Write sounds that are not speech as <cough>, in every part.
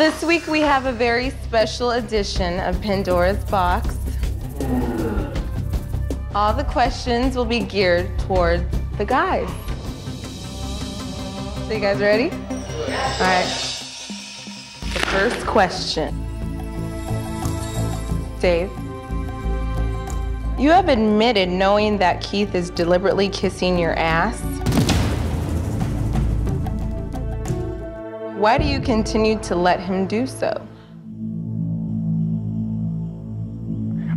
This week we have a very special edition of Pandora's Box. All the questions will be geared toward the guys. So you guys ready? All right. The first question. Dave, you have admitted knowing that Keith is deliberately kissing your ass. Why do you continue to let him do so?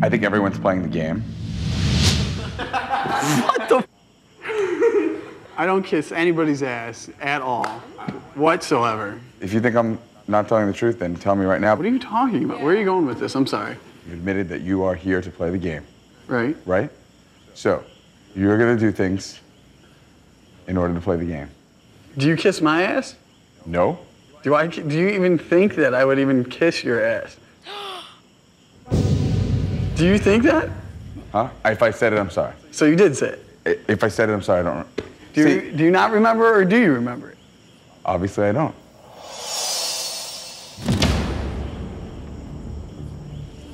I think everyone's playing the game. <laughs> What the? I don't kiss anybody's ass at all, whatsoever. If you think I'm not telling the truth, then tell me right now. What are you talking about? Where are you going with this? I'm sorry. You admitted that you are here to play the game, Right? right? So, you're gonna do things in order to play the game. Do you kiss my ass? No? Do I? Do you even think that I would even kiss your ass? <gasps> Do you think that? Huh? If I said it, I'm sorry. So you did say it. If I said it, I'm sorry. I don't. Do See, you, do you not remember or do you remember it? obviously, I don't.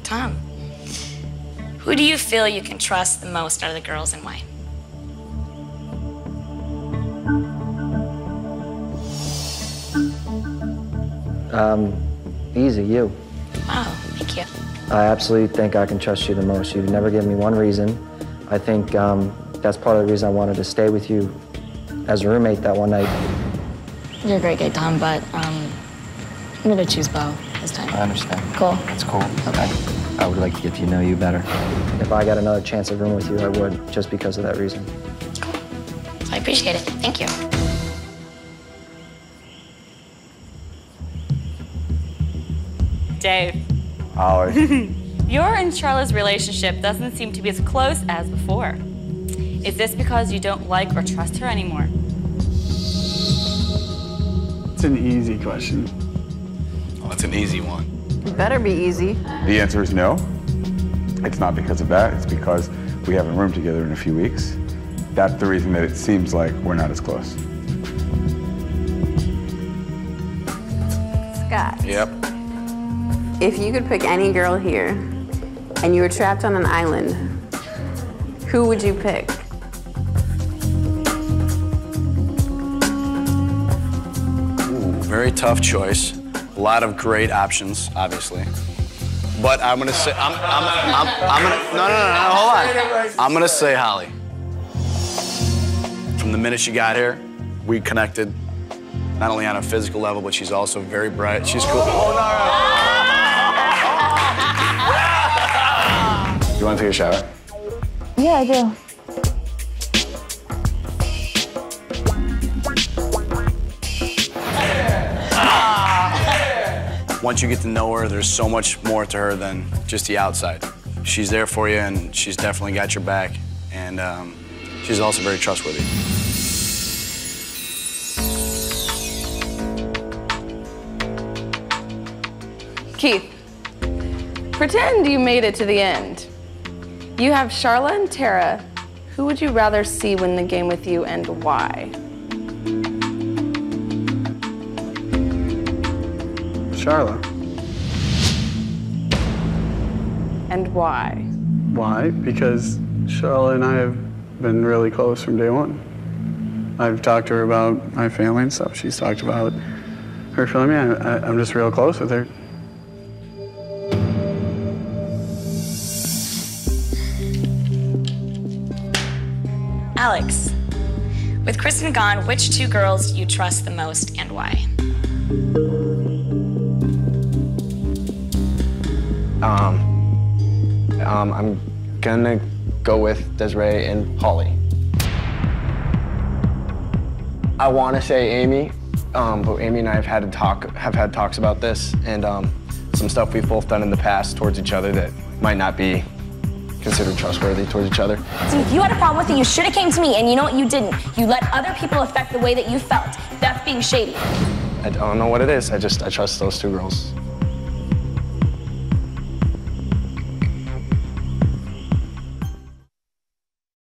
Tom, who do you feel you can trust the most out of the girls and why? Um, easy, you. Wow, thank you. I absolutely think I can trust you the most. You've never given me one reason. I think um, that's part of the reason I wanted to stay with you as a roommate that one night. You're a great guy, Tom, but um, I'm gonna choose Bo this time. I understand. Cool. That's cool. Okay. I would like to get to know you better. If I got another chance of room with you, I would, just because of that reason. I appreciate it. Thank you. Dave, Holly. <laughs> your and Charlotte's relationship doesn't seem to be as close as before. Is this because you don't like or trust her anymore? It's an easy question. Oh, it's an easy one. It better be easy. the answer is no. It's not because of that. It's because we have a room together in a few weeks. That's the reason that it seems like we're not as close. Scott, Yep. If you could pick any girl here and you were trapped on an island, who would you pick? Ooh, very tough choice. A lot of great options, obviously. But I'm gonna say I'm I'm I'm, I'm gonna no no no no hold on. I'm gonna say Holly. From the minute she got here, we connected. Not only on a physical level, but she's also very bright. She's cool. Oh, You want to take a shower? Yeah, I do. Once you get to know her, there's so much more to her than just the outside. She's there for you, and she's definitely got your back. And um, she's also very trustworthy. Keith, pretend you made it to the end. You have Charla and Tara. Who would you rather see win the game with you and why? Charlotte. And why? Why? Because Charlotte and I have been really close from day one. I've talked to her about my family and stuff. She's talked about her family. I, I, I'm just real close with her. Alex, with Kristen gone, which two girls you trust the most and why? Um, um, I'm gonna go with Desiree and Holly. I want to say Amy, um, but Amy and I have had talk, have had talks about this, and um, some stuff we've both done in the past towards each other that might not be considered trustworthy towards each other. See, if you had a problem with it, you should have came to me, and you know what? You didn't. You let other people affect the way that you felt. That's being shady. I don't know what it is. I just I trust those two girls